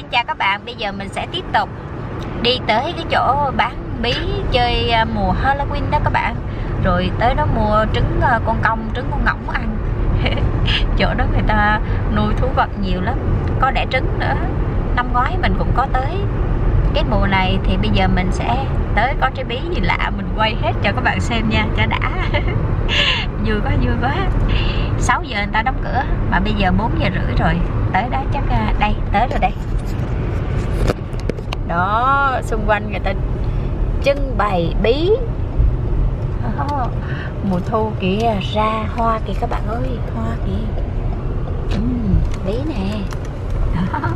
xin chào các bạn Bây giờ mình sẽ tiếp tục đi tới cái chỗ bán bí chơi à, mùa Halloween đó các bạn. Rồi tới đó mua trứng à, con công, trứng con ngỗng ăn. Chỗ đó người ta nuôi thú vật nhiều lắm. Có đẻ trứng nữa. Năm ngoái mình cũng có tới. Cái mùa này thì bây giờ mình sẽ tới có trái bí gì lạ Mình quay hết cho các bạn xem nha, cho đã. Vui quá, vui quá. 6 giờ người ta đóng cửa Mà bây giờ 4 giờ rưỡi rồi. Tới đó chắc à, đây, tới rồi đây đó xung quanh người ta trưng bày bí. Oh, mùa thu kìa ra hoa kìa các bạn ơi hoa kìa. Uhm, bí nè. Đó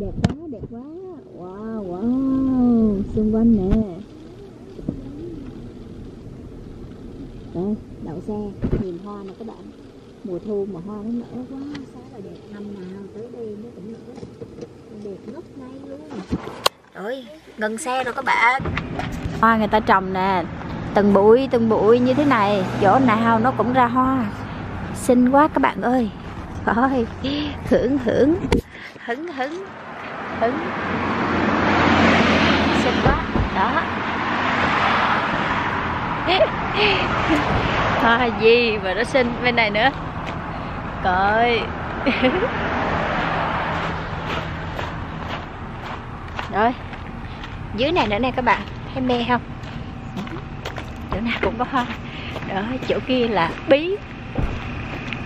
đẹp quá đẹp quá. Wow wow xung quanh nè. Đây đậu xe nhìn hoa nè các bạn mùa thu mà hoa nó nở quá. Sao là đẹp năm nào tới đây nó cũng nở. Đẹp ngất ngay luôn. Rồi ngừng xe rồi các bạn. Hoa người ta trồng nè từng bụi từng bụi như thế này chỗ nào nó cũng ra hoa. Xinh quá các bạn ơi. Thôi hưởng hưởng. Hứng hứng. Hứng. Xinh quá. Đó. Hoa gì mà nó xinh bên này nữa cười, rồi. Dưới này nữa nè các bạn. Thấy me không? Chỗ nào cũng có hoa. Đó chỗ kia là bí.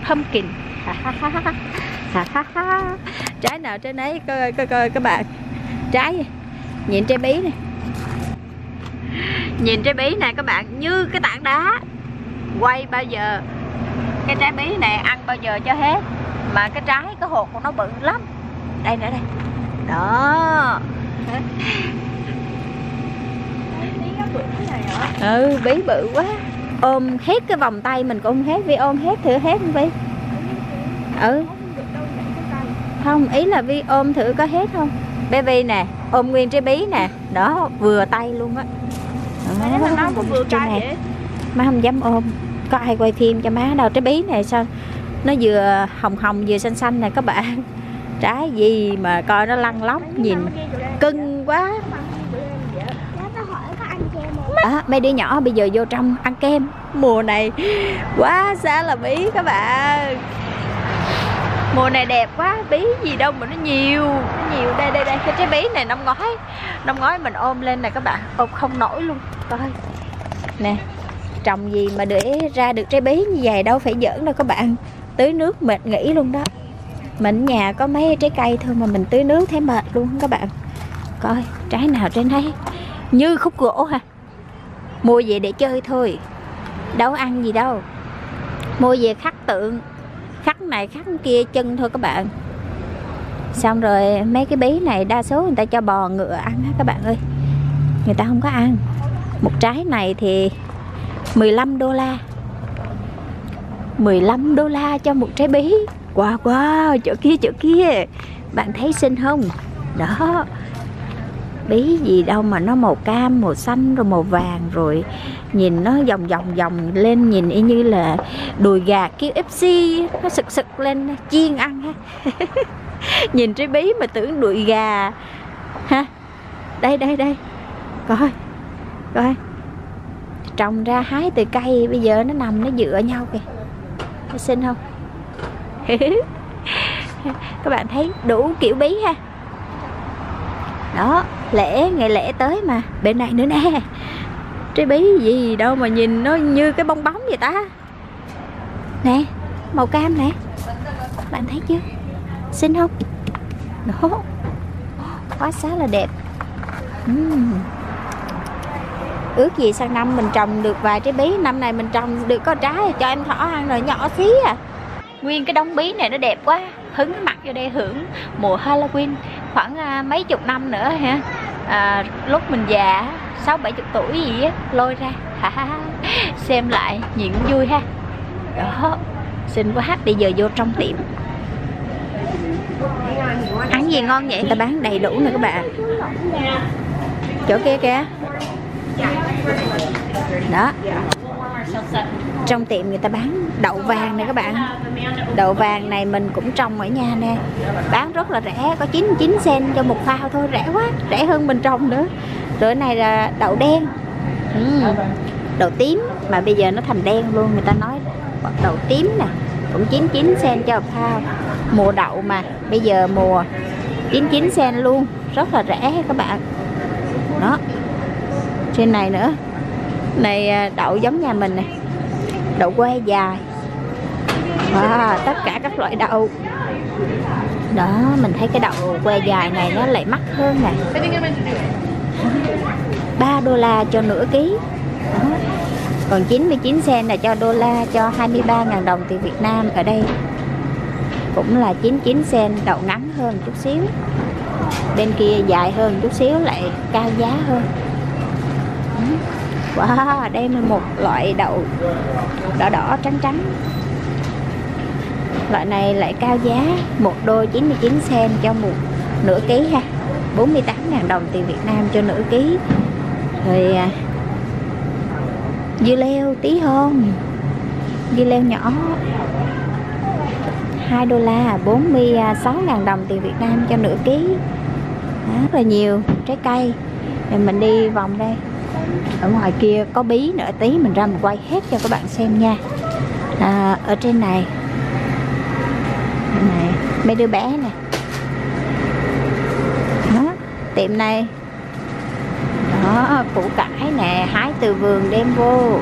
Pumpkin. Trái nào trên ấy coi coi coi các bạn. Trái nhìn trái bí này. Nhìn trái bí này các bạn như cái tảng đá. Quay bao giờ? Cái trái bí này ăn bao giờ cho hết. Mà cái trái cái hột của nó bự lắm. Đây nữa đây. Đó. Ừ bí bự quá. Ôm hết cái vòng tay mình cũng hết. Vi ôm hết thử hết không vi ừ. Không ý là vi ôm thử có hết không? Baby nè ôm nguyên trái bí nè. Đó vừa tay luôn á. Nó cũng vừa cay vậy. Má không dám ôm có ai quay phim cho má đâu trái bí này sao? Nó vừa hồng hồng vừa xanh xanh nè các bạn. Trái gì mà coi nó lăn lóc nhìn cưng quá. đó, mấy đứa nhỏ bây giờ vô trong ăn kem. Mùa này quá xa là bí các bạn. Mùa này đẹp quá bí gì đâu mà nó nhiều nó nhiều. Đây đây đây cái trái bí này năm ngoái năm ngoái mình ôm lên này các bạn. Ôm không nổi luôn. Coi. Nè trồng gì mà để ra được trái bí như vậy, đâu phải giỡn đâu các bạn. Tưới nước mệt nghỉ luôn đó. Mình nhà có mấy trái cây thôi mà mình tưới nước thấy mệt luôn các bạn. Coi, trái nào trên đây như khúc gỗ ha mua về để chơi thôi. Đâu ăn gì đâu. Mua về khắc tượng. Khắc này, khắc kia chân thôi các bạn. Xong rồi mấy cái bí này đa số người ta cho bò ngựa ăn á các bạn ơi. Người ta không có ăn. Một trái này thì 15 đô la. 15 đô la cho một trái bí. Wow wow chỗ kia chỗ kia. Bạn thấy xinh không? Đó. Bí gì đâu mà nó màu cam, Màu xanh, rồi màu vàng, rồi Nhìn nó vòng vòng vòng lên, Nhìn y như là đùi gà KFC Nó sực sực lên, chiên ăn. Ha Nhìn trái bí mà tưởng đùi gà. Ha. Đây đây đây. Coi. Coi trồng ra hái từ cây, bây giờ nó nằm nó dựa nhau kìa. Nó xinh không? Các bạn thấy đủ kiểu bí ha. Đó, lễ, ngày lễ tới mà, bên này nữa nè. Trái bí gì đâu mà nhìn nó như cái bong bóng vậy ta. Nè, màu cam nè. Bạn thấy chưa? Xinh không? Đó, quá xá là đẹp. Uhm ước gì sang năm mình trồng được vài trái bí. Năm này mình trồng được có trái cho em thỏ ăn rồi nhỏ xí à. Nguyên cái đống bí này nó đẹp quá hứng mặt vô đây hưởng mùa Halloween. Khoảng à, mấy chục năm nữa ha à, lúc mình già sáu bảy chục tuổi gì á lôi ra. Xem lại nhìn vui ha. Đó xinh quá bây giờ vô trong tiệm. Ăn gì ngon vậy? Người ta bán đầy đủ nè các bạn. Chỗ kia kìa đó. Trong tiệm người ta bán đậu vàng này các bạn. Đậu vàng này mình cũng trồng ở nhà nè. Bán rất là rẻ, có 99 cent cho một phao thôi, rẻ quá, rẻ hơn mình trồng nữa. Rồi này là đậu đen. Ừ. đậu tím, mà bây giờ nó thành đen luôn, người ta nói đậu tím nè, cũng 99 cent cho một phao. Mùa đậu mà, bây giờ mùa 99 cent luôn, rất là rẻ các bạn. Đó trên này nữa. Này à, đậu giống nhà mình này. Đậu que dài. Wow, tất cả các loại đậu. Đó mình thấy cái đậu que dài này nó lại mắc hơn này 3 đô la cho nửa ký. Đó. còn 99 cent là cho đô la cho 23.000 đồng tiền Việt Nam ở đây. Cũng là 99 cent đậu ngắn hơn chút xíu. Bên kia dài hơn chút xíu lại cao giá hơn wow đây là một loại đậu đỏ đỏ trắng trắng. Loại này lại cao giá một đô 99 sen cho một nửa ký ha. 48.000 đồng tiền Việt Nam cho nửa ký. Rồi à, dưa leo tí hơn dưa leo nhỏ. 2 đô la 46.000 đồng tiền Việt Nam cho nửa ký. Đó, rất là nhiều trái cây. Rồi mình đi vòng đây ở ngoài kia có bí nữa tí mình ra mình quay hết cho các bạn xem nha. À, ở trên này. Này. Mấy đứa bé nè. Đó tiệm này. Đó củ cải nè hái từ vườn đem vô.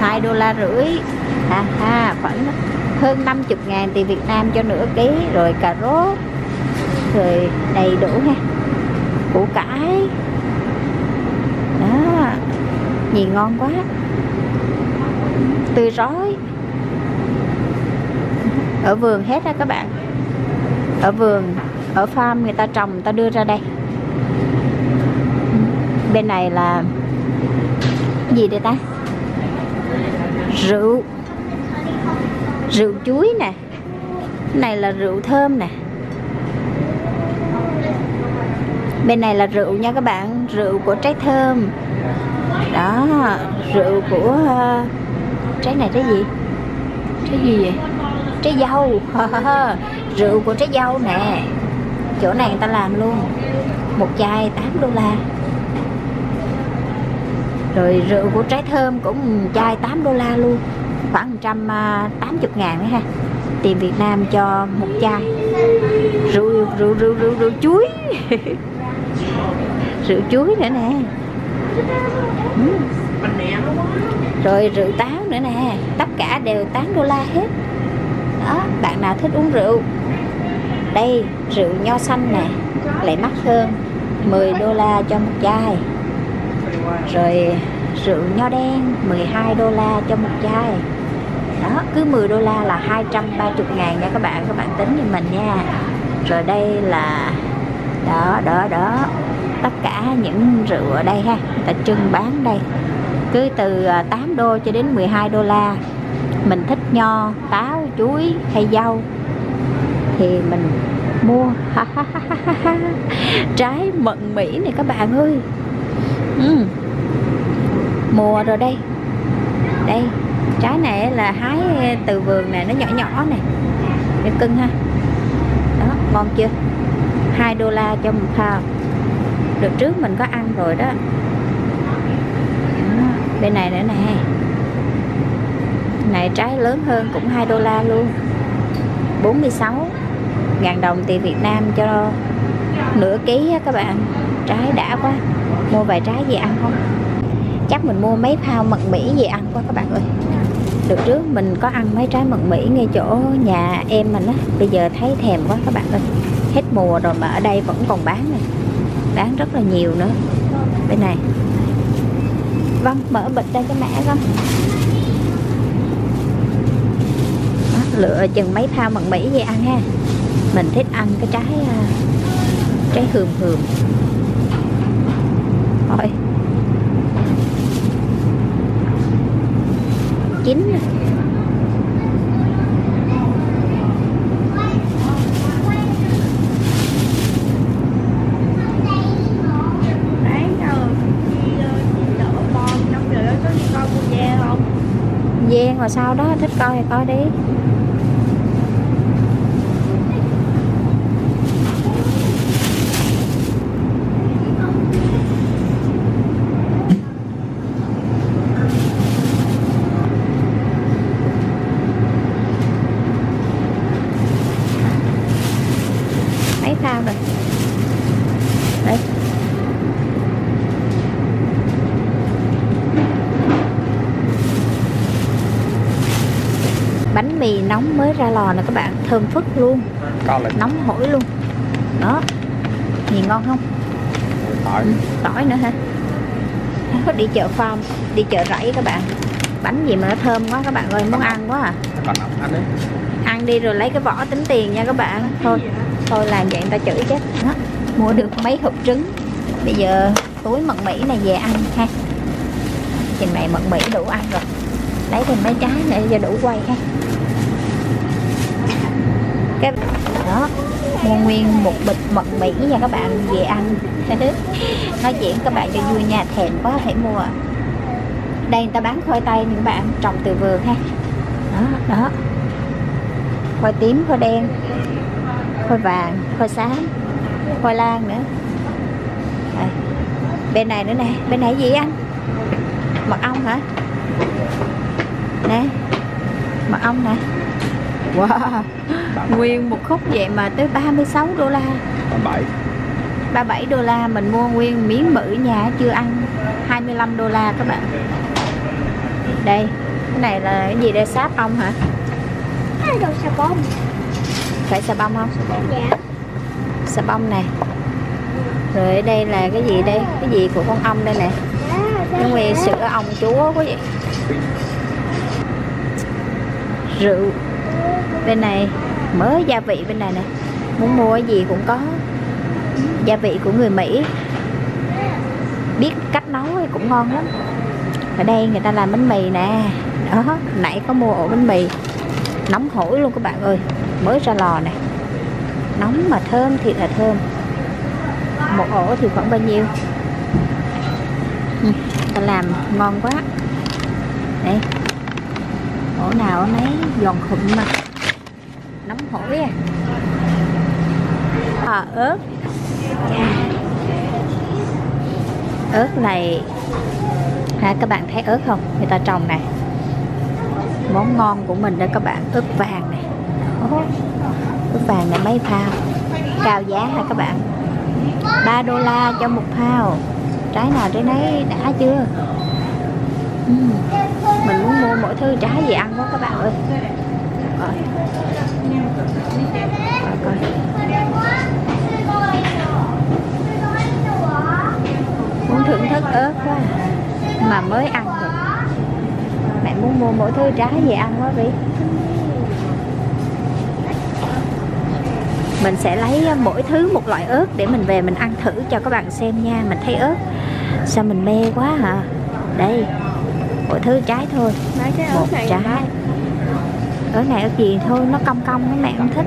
Hai đô la rưỡi. Ha ha khoảng hơn 50 ngàn tiền Việt Nam cho nửa ký rồi cà rốt rồi đầy đủ ha. Củ cải gì ngon quá. Tươi rói. Ở vườn hết á các bạn. Ở vườn, ở farm người ta trồng, người ta đưa ra đây. Bên này là gì đây ta? Rượu. Rượu chuối nè. Này là rượu thơm nè. Bên này là rượu nha các bạn, rượu của trái thơm đó rượu của uh, trái này trái gì? Trái gì vậy? Trái dâu. Rượu của trái dâu nè. Chỗ này người ta làm luôn. Một chai 8 đô la. Rồi rượu của trái thơm cũng chai 8 đô la luôn. Khoảng 180 ờ, ngàn đấy ha. Tiền Việt Nam cho một chai. Rượu rượu rượu rượu, rượu chuối. Rượu chuối nữa nè rồi rượu táo nữa nè. Tất cả đều 8 đô la hết. Đó, bạn nào thích uống rượu? Đây, rượu nho xanh nè. Lại mắc hơn 10 đô la cho một chai. Rồi rượu nho đen 12 đô la cho một chai. Đó, cứ 10 đô la là 230 ngàn nha các bạn. Các bạn tính như mình nha. Rồi đây là, đó đó đó. Tất cả những rượu ở đây ha ta trưng bán đây. Cứ từ à, 8 đô cho đến 12 đô la. Mình thích nho, táo, chuối hay dâu thì mình mua. Trái mận mỹ này các bạn ơi. Ừ. mùa rồi đây. Đây, trái này là hái từ vườn này, nó nhỏ nhỏ này. Để cưng ha. Đó, ngon chưa? 2 đô la cho một thao. Được trước mình có ăn rồi đó bên này nữa nè. Này, trái lớn hơn cũng 2 đô la luôn. 46 ngàn đồng tiền Việt Nam cho nửa ký á các bạn. Trái đã quá. Mua vài trái gì ăn không? Chắc mình mua mấy phao mật mỹ gì ăn quá các bạn ơi. Được trước mình có ăn mấy trái mật mỹ ngay chỗ nhà em mình á. Bây giờ thấy thèm quá các bạn ơi. Hết mùa rồi mà ở đây vẫn còn bán này bán rất là nhiều nữa. Bên này vâng mở bịch ra cho mẹ con. Lựa chừng mấy thao mận mỹ về ăn ha. Mình thích ăn cái trái à, trái hườm hườm. Thôi. Chín rồi và sau đó thích coi thì coi đi mấy phao rồi đây bánh mì nóng mới ra lò nè các bạn thơm phức luôn Con là nóng hổi luôn. Đó nhìn ngon không? Tỏi. Ừ, tỏi nữa hả? Có đi chợ farm đi chợ rẫy các bạn. Bánh gì mà nó thơm quá các bạn ơi muốn ăn quá à. Còn ăn đi rồi lấy cái vỏ tính tiền nha các bạn. Thôi thôi làm vậy người ta chửi chết. Đó mua được mấy hộp trứng. Bây giờ túi mận mỹ này về ăn ha. Chừng này mận mỹ đủ ăn rồi. Lấy thêm mấy trái nữa cho đủ quay ha cái đó, mua nguyên một bịch mật mỹ nha các bạn về ăn. Nói chuyện các bạn cho vui nha, thèm quá, phải mua. Đây, người ta bán khoai tây những các bạn, trồng từ vườn ha. Đó đó. Khoai tím, khoai đen, khoai vàng, khoai xám khoai lang nữa. Đây. bên này nữa nè, bên này gì anh? Mật ong hả? Nè, mật ong nè wow. Nguyên một khúc vậy mà tới 36 đô la. Còn bảy. 37 đô la mình mua nguyên miếng mỡ nhà chưa ăn. 25 đô la các bạn. Đây cái này là cái gì đây? Sáp ong hả? Hai đồ xà bông? Phải xà bông không? Dạ. Xà bông nè. Rồi ở đây là cái gì đây? Cái gì của con ong đây nè? Nó nguyên sữa ong chúa quá vậy rượu bên này, mới gia vị bên này nè. Muốn mua cái gì cũng có. Gia vị của người Mỹ. Biết cách nấu thì cũng ngon lắm. Ở đây người ta làm bánh mì nè. Đó, nãy có mua ổ bánh mì. Nóng hổi luôn các bạn ơi. Mới ra lò nè. Nóng mà thơm thì là thơm. Một ổ thì khoảng bao nhiêu? Ừ, ta làm ngon quá. Đây chỗ nào nấy giòn khụm mà. Nóng hổi à à ớt. Chà. ớt này, ha, các bạn thấy ớt không? Người ta trồng này món ngon của mình đó các bạn, ớt vàng này ớt vàng này mấy phao cao giá hả các bạn? 3 đô la cho một phao trái nào trái nấy, đã chưa? Mình muốn mua mỗi thứ trái gì ăn quá các bạn ơi. Coi coi coi. Muốn thưởng thức ớt quá à. mà mới ăn được. mẹ muốn mua mỗi thứ trái gì ăn quá vậy mình sẽ lấy ờ, mỗi thứ một loại ớt để mình về mình ăn thử cho các bạn xem nha. Mình thấy ớt, sao mình mê quá hả đây mỗi thứ trái thôi. Mấy cái một này trái. ớt này ớt gì thôi nó cong cong nó mẹ không thích.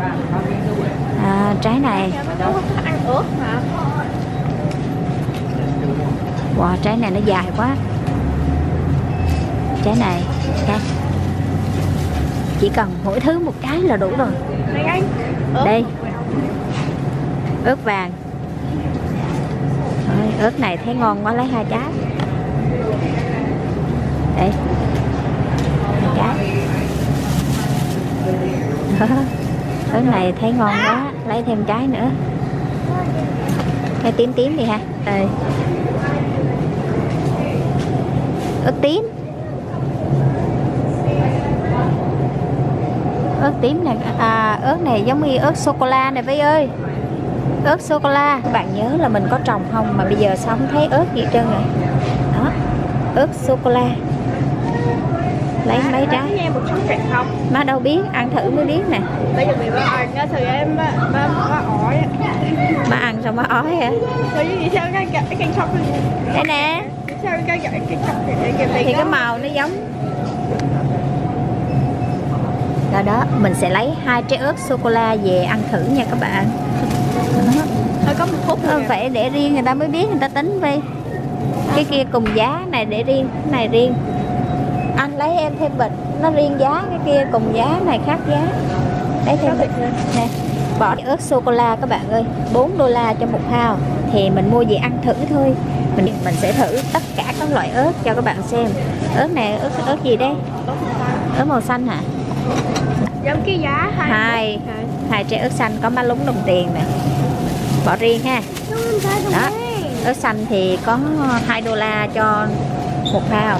À, trái này. Wow trái này nó dài quá. Trái này đây. Chỉ cần mỗi thứ một trái là đủ rồi. Đây. ớt vàng. Ớt này thấy ngon quá lấy hai trái đây. Cái. Trái này thấy ngon quá. Lấy thêm trái nữa. Cái tím tím đi ha. Đây. Ớt tím. Ớt tím này à ớt này giống như ớt sô cô la này với ơi. Ớt sô cô la các bạn nhớ là mình có trồng không? Mà bây giờ sao không thấy ớt gì trơn rồi? Đó. Ớt sô cô la lấy mấy trái. nghe một chút chuyện không? Má đâu biết ăn thử mới biết nè. Bây giờ bị bà ăn á Thì em bà, bà, bà ỏi á má ăn xong má ói hả? Rồi vì sao cái cái cái sóc đây nè. Sao cái cái cái cái thì cái màu nó giống. Đó đó mình sẽ lấy hai trái ớt sô cô la về ăn thử nha các bạn. Thôi có một phút rồi phải để riêng người ta mới biết người ta tính vi cái kia cùng giá này để riêng cái này riêng anh lấy em thêm bịch. Nó riêng giá cái kia cùng giá này khác giá. Lấy thêm bịch. nè bỏ ớt sô cô la các bạn ơi. 4 đô la cho một hào thì mình mua gì ăn thử thôi. Mình mình sẽ thử tất cả các loại ớt cho các bạn xem. Ớt này ớt ớt gì đây? Ớt màu xanh hả? Giống cái giá hai Hai. hai trái ớt xanh có má lúng đồng tiền nè. Bỏ riêng ha. Đó. ớt xanh thì có 2 đô la cho một hào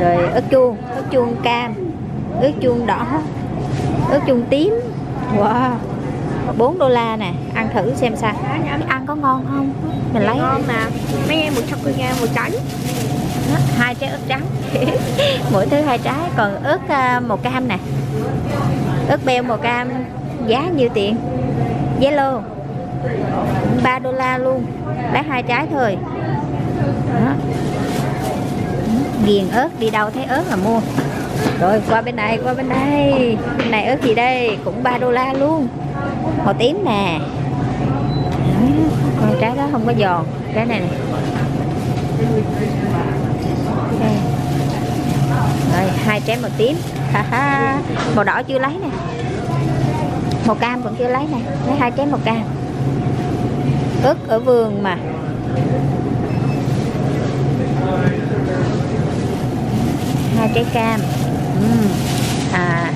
rồi ớt chuông ớt chuông cam ớt chuông đỏ ớt chuông tím. Wow 4 đô la nè ăn thử xem sao. Ăn có ngon không? Mình lấy. ngon nè mấy em một trăm gram một Đó, hai trái ớt trắng. Mỗi thứ hai trái còn ớt à, màu cam nè. Ớt beo màu cam giá nhiêu tiền? Yellow 3 đô la luôn. Lấy hai trái thôi. Đó nghiền ớt, đi đâu thấy ớt là mua. Rồi, qua bên này, qua bên đây. Bên này ớt gì đây? Cũng 3 đô la luôn. Màu tím nè. Con trái đó không có giòn. Trái này nè. Rồi, hai trái màu tím. Ha ha. Màu đỏ chưa lấy nè. Màu cam vẫn chưa lấy nè. Lấy hai trái màu cam. Ớt ở vườn mà. Trái cam. Ừm. à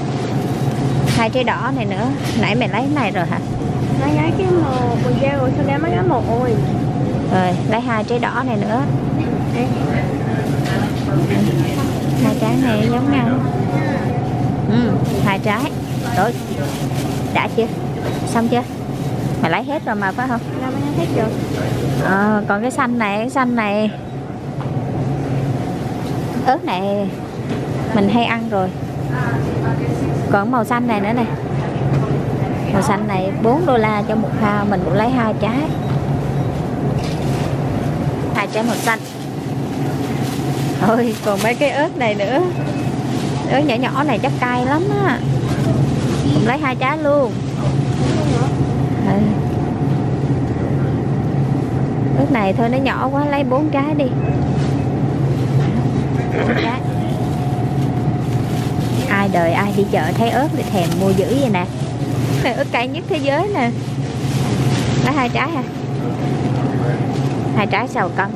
hai trái đỏ này nữa. Nãy mày lấy cái này rồi hả? Lấy cái màu quần da rồi sao đem mấy cái màu ôi rồi lấy hai trái đỏ này nữa. Hai trái này giống nhau. Ừ, hai trái. Rồi đã chưa? Xong chưa? Mày lấy hết rồi mà phải không? Cái hết rồi. Ờ, còn cái xanh này cái xanh này. Ớt này mình hay ăn rồi. Còn màu xanh này nữa này, màu xanh này 4 đô la cho một hào mình cũng lấy hai trái. Hai trái màu xanh. Ôi còn mấy cái ớt này nữa. Ớt nhỏ nhỏ này chắc cay lắm á. Mình lấy hai trái luôn. Ớt này thôi nó nhỏ quá lấy bốn trái đi. 4 trái đời ai đi chợ thấy ớt thì thèm mua dữ vậy nè. Này ớt cay nhất thế giới nè. Lấy hai trái ha hai trái sầu cân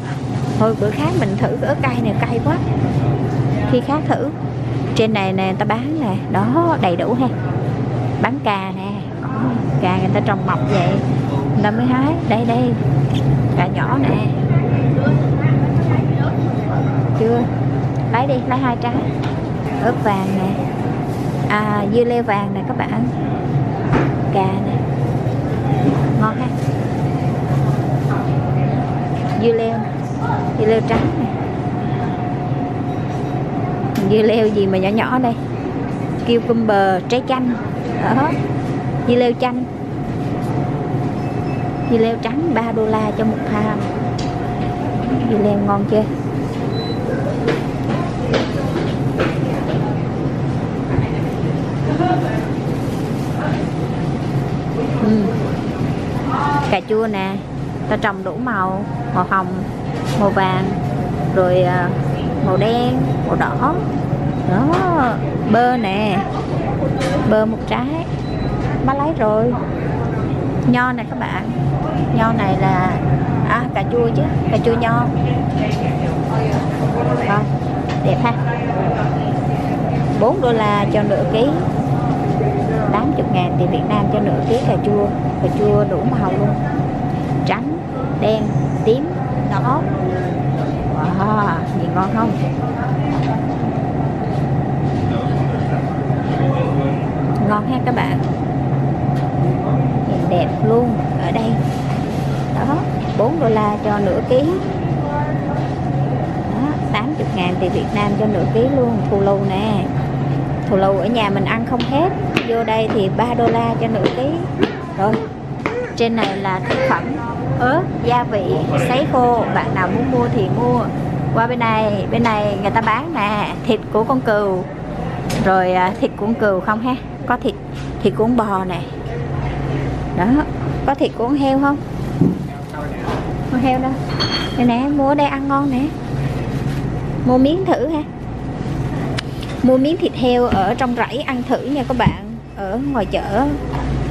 thôi bữa khác mình thử cái ớt cay này, cay quá. Khi khác thử. Trên này nè ta bán nè. Đó, đầy đủ ha. Bán cà nè. Có, cà người ta trồng mọc vậy. người ta mới hái đây đây. Cà nhỏ nè. Chưa? Lấy đi, lấy hai trái. Ớt vàng nè à dưa leo vàng nè các bạn. Cà nè. Ngon ha. Dưa leo dưa leo trắng nè. Dưa leo gì mà nhỏ nhỏ đây? Cucumber, trái chanh. Ờ Đó dưa leo chanh. Dưa leo trắng 3 đô la cho một thao dưa leo ngon chưa? Dạ cà chua nè. Ta trồng đủ màu màu hồng màu vàng rồi à, màu đen màu đỏ. Đó bơ nè. Bơ một trái. Má lấy rồi. Nho này các bạn. Nho này là à cà chua chứ cà chua nho. Vâng, đẹp ha. 4 đô la cho nửa ký. 80 ngàn tiền Việt Nam cho nửa ký cà chua cà chua đủ màu luôn. Trắng đen tím đỏ. Wow, nhìn ngon không? Ngon ha các bạn. Nhìn đẹp luôn ở đây. Đó 4 đô la cho nửa ký. Đó 80 ngàn tiền Việt Nam cho nửa ký luôn thu lâu nè thù lù ở nhà mình ăn không hết. Vô đây thì 3 đô la cho nửa ký. Rồi, trên này là thực phẩm ớt, gia vị, sấy khô. Bạn nào muốn mua thì mua. Qua bên này bên này người ta bán nè, thịt của con cừu. Rồi à, thịt của con cừu không ha? Có thịt thịt của con bò nè. Đó, có thịt của con heo không? Con heo đâu? Đây nè mua ở đây ăn ngon nè. Mua miếng thử ha mua miếng thịt heo ở trong rẫy ăn thử nha các bạn. Ở ngoài chợ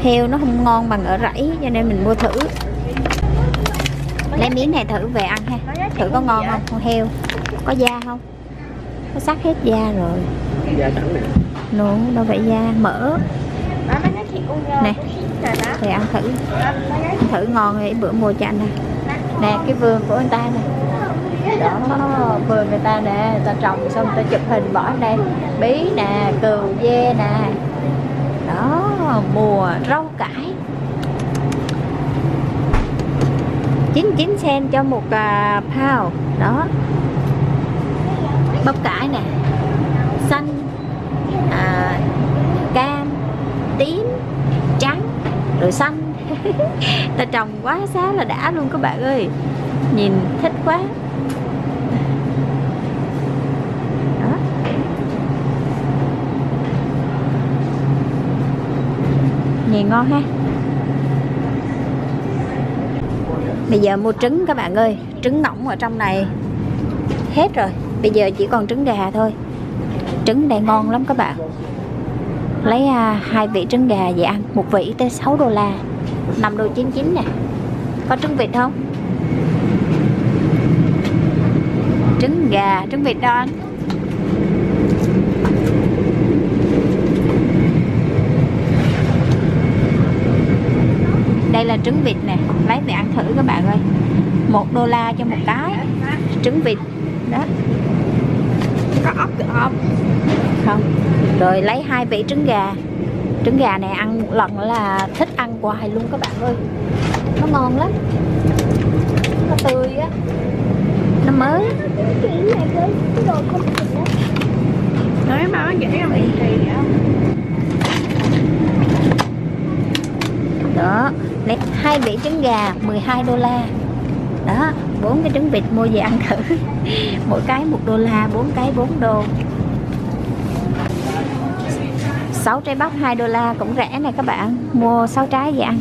heo nó không ngon bằng ở rẫy cho nên mình mua thử. Lấy miếng này thử về ăn ha. Thử có ngon không? Con heo. Có da không? Có sắc hết da rồi. Da trắng này nổ đâu phải da mỡ. Nè. Thì ăn thử. Ăn thử ngon thì bữa mua cho anh nè nè cái vườn của người ta nè đó vườn người ta nè người ta trồng xong người ta chụp hình bỏ đây bí nè cừu dê nè. Đó mùa rau cải. 99 sen cho một à, uh, pound đó. Bắp cải nè. Xanh à, cam tím trắng rồi xanh. Ta trồng quá xá là đã luôn các bạn ơi. Nhìn thích quá đó nhìn ngon ha. Bây giờ mua trứng các bạn ơi trứng ngỗng ở trong này hết rồi bây giờ chỉ còn trứng gà thôi. Trứng đây ngon lắm các bạn. Lấy à, hai vị trứng gà về ăn một vị tới 6 đô la 5 đô 99 nè. Có trứng vịt không? Trứng gà trứng vịt đâu anh đây là trứng vịt nè. Lấy về ăn thử các bạn ơi. Một đô la cho một cái. Trứng vịt. Đó. Có ốc được không? không. Rồi lấy hai vị trứng gà. Trứng gà này ăn một lần là thích ăn hoài luôn các bạn ơi. Nó ngon lắm. Nó tươi á. Nó mới. Nói mà nó dễ gì vậy đó hai bể trứng gà 12 đô la. Đó, bốn cái trứng vịt mua về ăn thử. Mỗi cái một đô la, bốn cái 4 đô. 6 trái bắp 2 đô la, cũng rẻ này các bạn. Mua 6 trái về ăn.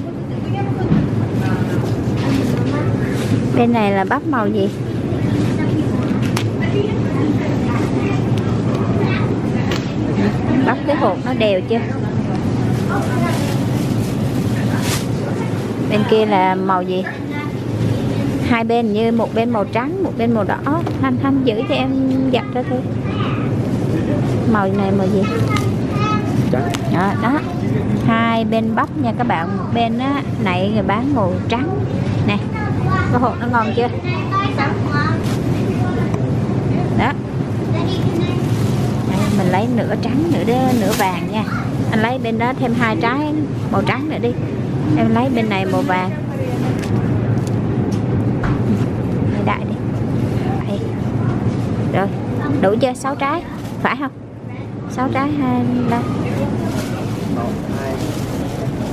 Bên này là bắp màu gì? Bắp cái hột nó đều chưa? Bên kia là màu gì? Hai bên như một bên màu trắng một bên màu đỏ. Thanh thanh giữ cho em giặt ra thôi màu này màu gì? Trắng. Đó, đó. Hai bên bắp nha các bạn. Một bên á này người bán màu trắng. Nè có hột nó ngon chưa? Đó. Đây, mình lấy nửa trắng nửa đơ- nửa vàng nha. Anh lấy bên đó thêm hai trái màu trắng nữa đi em lấy bên này màu vàng. Đại đi. Đây. rồi đủ chưa? Sáu trái. Phải không? Sáu trái hai ba.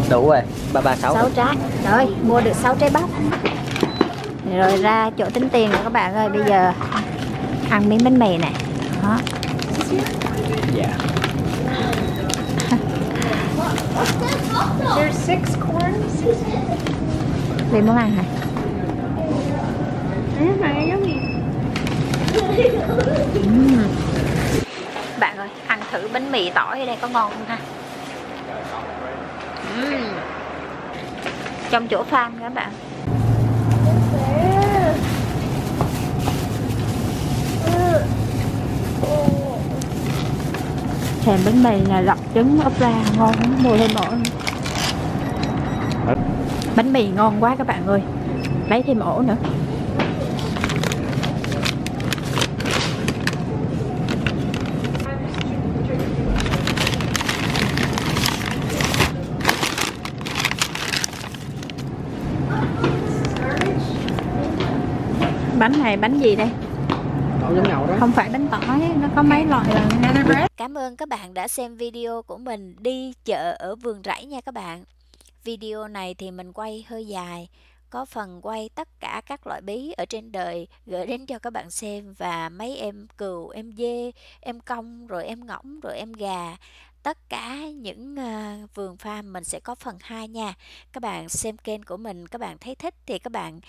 Đủ rồi. Ba ba sáu. Sáu trái. Rồi mua được 6 trái bắp. Rồi ra chỗ tính tiền rồi các bạn ơi. Bây giờ ăn miếng bánh mì này. Đó dạ There's six corns? Vì muốn ăn hả? Mà giống gì? Ừm. bạn ơi ăn thử bánh mì tỏi ở đây có ngon không ha? Ừm. trong chỗ farm các bạn. Thèm bánh mì này lọc trứng ốp la ngon lắm mua thêm ổ bánh mì ngon quá các bạn ơi. Lấy thêm ổ nữa. Bánh này bánh gì đây? Không phải bánh tỏi nó có mấy loại là cảm ơn các bạn đã xem video của mình đi chợ ở vườn rẫy nha các bạn video này thì mình quay hơi dài có phần quay tất cả các loại bí ở trên đời gửi đến cho các bạn xem và mấy em cừu em dê em công rồi em ngỗng rồi em gà. Tất cả những uh, vườn farm mình sẽ có phần 2 nha. Các bạn xem kênh của mình các bạn thấy thích thì các bạn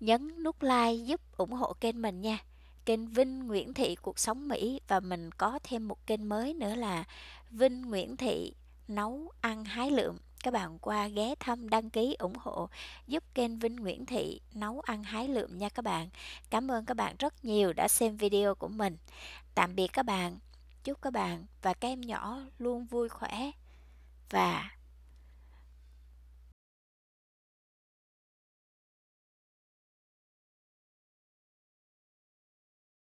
nhấn nút like giúp ủng hộ kênh mình nha. Kênh Vinh Nguyễn Thị Cuộc Sống Mỹ và mình có thêm một kênh mới nữa là Vinh Nguyễn Thị Nấu Ăn Hái Lượm các bạn qua ghé thăm đăng ký ủng hộ, giúp kênh Vinh Nguyễn Thị nấu ăn hái lượm nha các bạn. Cảm ơn các bạn rất nhiều đã xem video của mình. Tạm biệt các bạn. Chúc các bạn và các em nhỏ luôn vui khỏe và